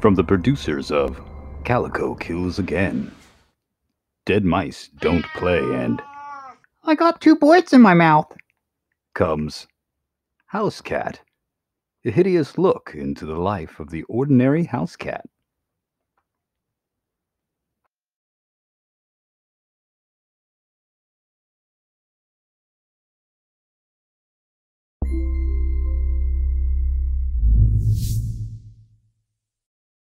From the producers of Calico Kills Again, Dead Mice Don't Play, and I got two bullets in my mouth. comes House Cat, a hideous look into the life of the ordinary house cat.